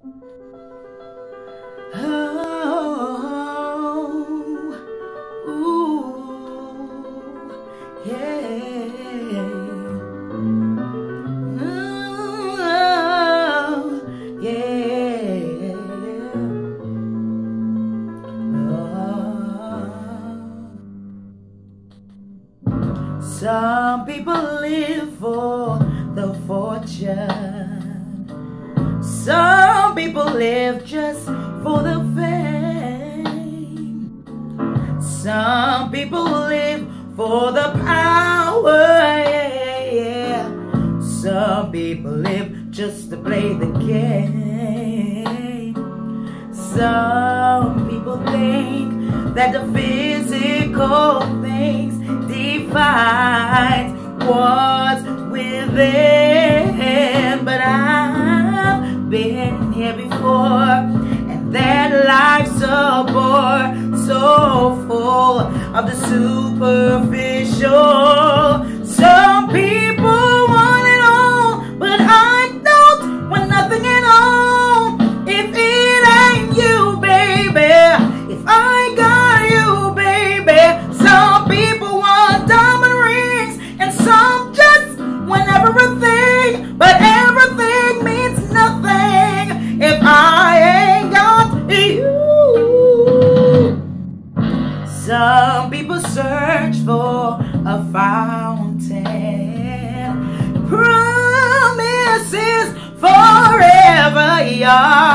Oh, oh. Some people live for the fortune. Some people live just for the fame. Some people live for the power. Yeah, yeah, yeah. Some people live just to play the game. Some people think that the physical things define what's within. and that life's a bore so full of the superficial. Some people search for a fountain. Promises forever young.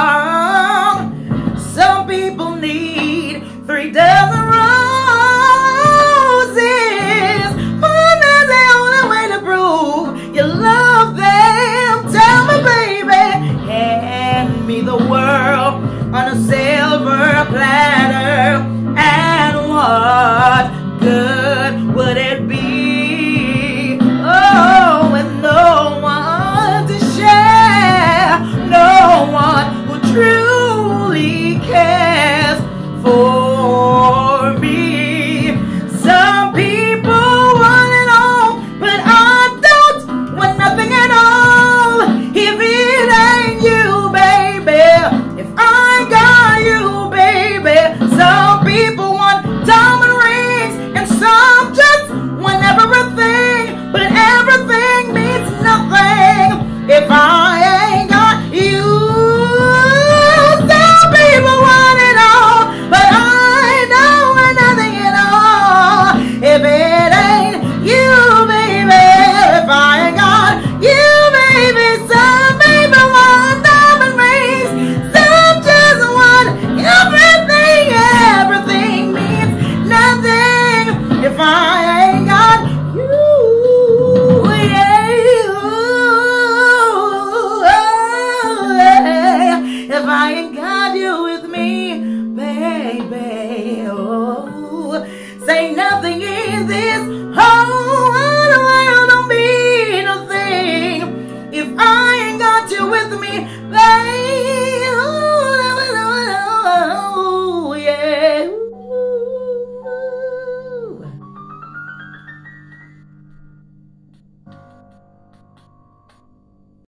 If I ain't got you with me, baby, oh, say nothing in this whole world don't mean a thing. If I ain't got you with me, baby,